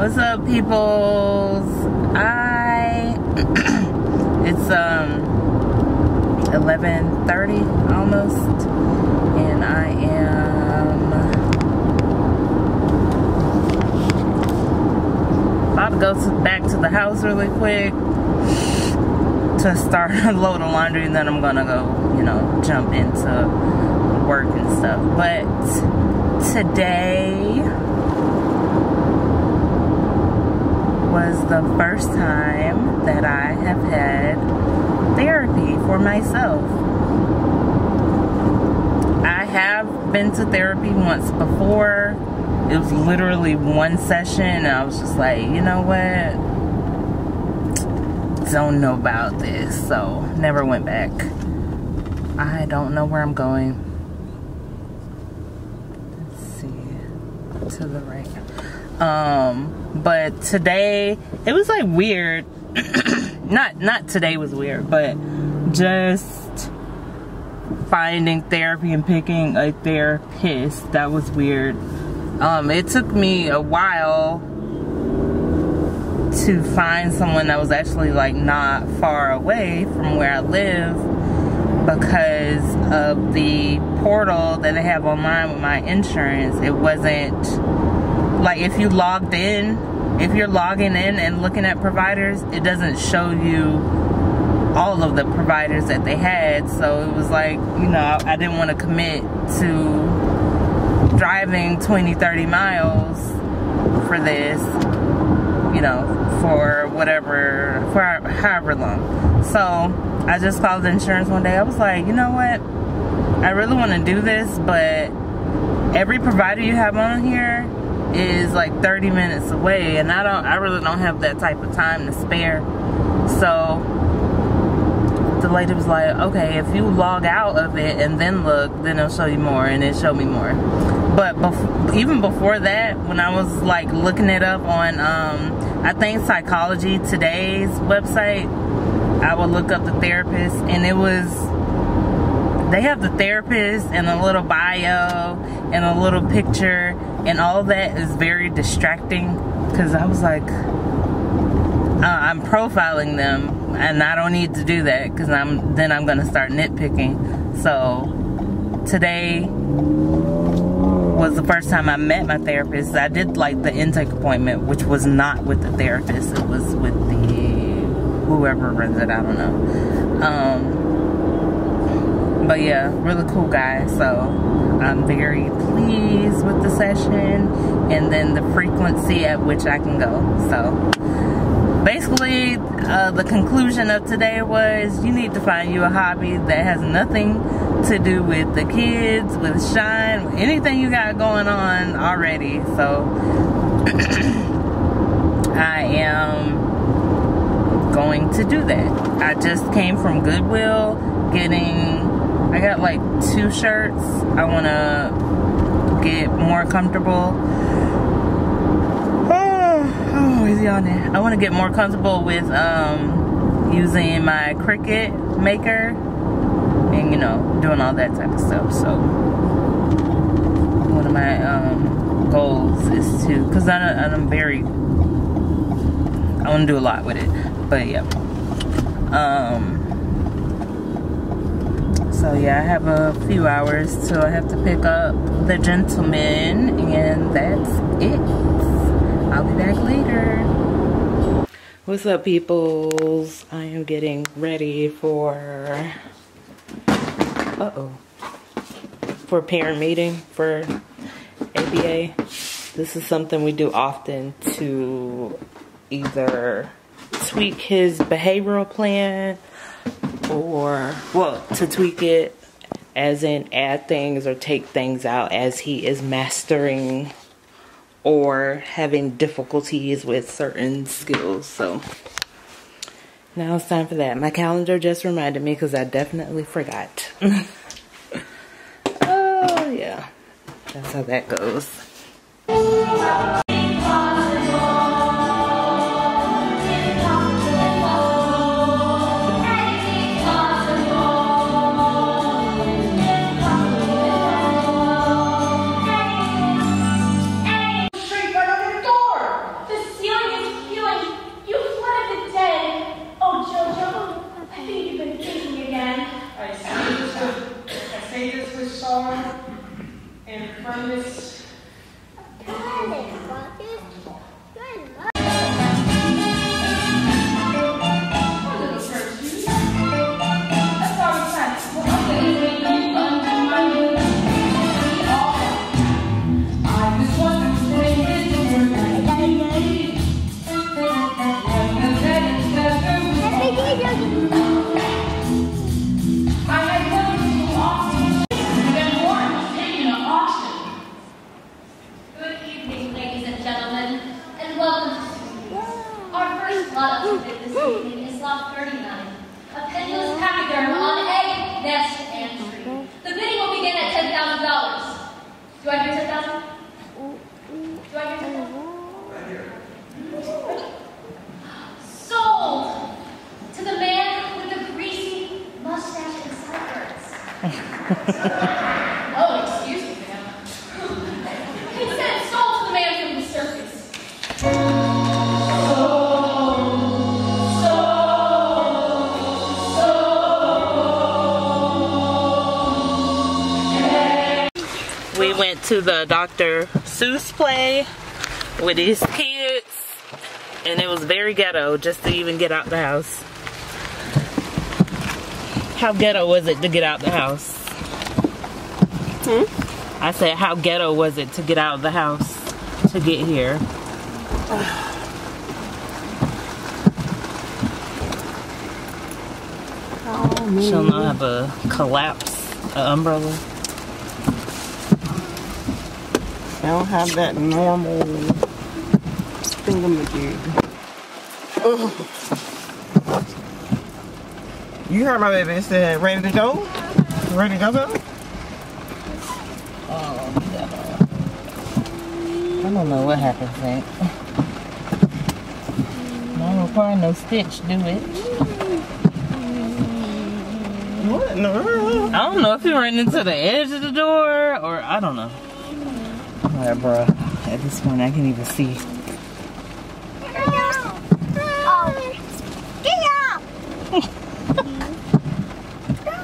What's up, peoples? I it's um 11:30 almost, and I am about to go to, back to the house really quick to start a load of laundry, and then I'm gonna go, you know, jump into work and stuff. But today was the first time that I have had therapy for myself. I have been to therapy once before. It was literally one session, and I was just like, you know what? Don't know about this, so never went back. I don't know where I'm going. Let's see. To the right. Um, but today it was like weird. Not not today was weird but just finding therapy and picking a therapist that was weird. Um it took me a while to find someone that was actually like not far away from where I live because of the portal that they have online with my insurance. It wasn't like if you logged in, if you're logging in and looking at providers, it doesn't show you all of the providers that they had. So it was like, you know, I didn't want to commit to driving 20, 30 miles for this, you know, for whatever, for however long. So I just called insurance one day. I was like, you know what? I really want to do this, but every provider you have on here is like 30 minutes away and I don't I really don't have that type of time to spare. So the lady was like okay if you log out of it and then look then it'll show you more and it showed me more. But bef even before that when I was like looking it up on um, I think psychology today's website I would look up the therapist and it was they have the therapist and a little bio and a little picture and all that is very distracting because I was like uh, I'm profiling them and I don't need to do that because I'm then I'm gonna start nitpicking. So today was the first time I met my therapist. I did like the intake appointment which was not with the therapist. It was with the whoever runs it I don't know. Um, but yeah, really cool guy. So I'm very pleased with the session and then the frequency at which I can go. So basically, uh, the conclusion of today was you need to find you a hobby that has nothing to do with the kids, with Shine, anything you got going on already. So I am going to do that. I just came from Goodwill getting I got like two shirts. I want to get more comfortable. Oh, oh he's yawning. I want to get more comfortable with um, using my Cricut maker and, you know, doing all that type of stuff. So, one of my um, goals is to, because I'm very, I want to do a lot with it. But, yeah. Um, so yeah, I have a few hours till I have to pick up the gentleman and that's it. I'll be back later. What's up peoples? I am getting ready for, uh-oh, for parent meeting for ABA. This is something we do often to either tweak his behavioral plan or well to tweak it as in add things or take things out as he is mastering or having difficulties with certain skills so. Now it's time for that. My calendar just reminded me because i definitely forgot. Oh yeah. That's how that goes and oh, excuse me, ma'am. It said sold to the man from the circus. We went to the Dr. Seuss play with his kids, and it was very ghetto just to even get out the house. How ghetto was it to get out the house? Hmm? I said, how ghetto was it to get out of the house to get here? She'll not have a collapse, an umbrella. I don't have that normal thingamajig. Ugh. You heard my baby said ready to go? Ready to go go? Oh, ghetto. I don't know what happened, Frank. I don't require no stitch, do it. What in the world? I don't know if he ran into the edge of the door or I don't know. Alright, bro. At this point, I can't even see.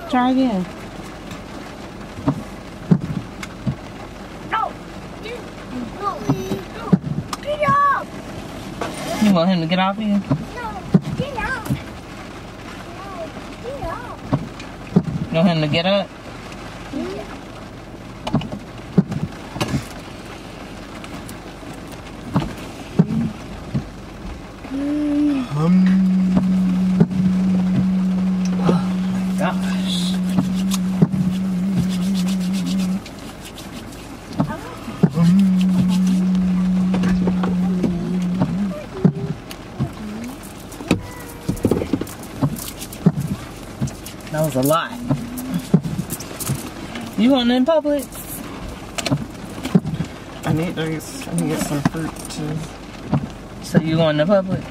Try again. You want him to get off you? No, get off! No, get You want him to get up? A lot. You want in public? I need those. I need to get some fruit too. So you going to Publix?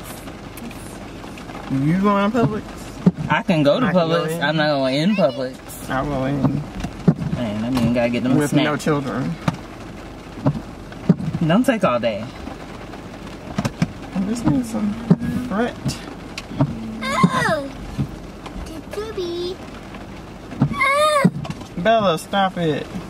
You going to Publix? I can go to I can go I'm not going in Publix. I'll go in Man, I mean, gotta get them with no children. Don't take all day. I just need some fruit. Bella, stop it.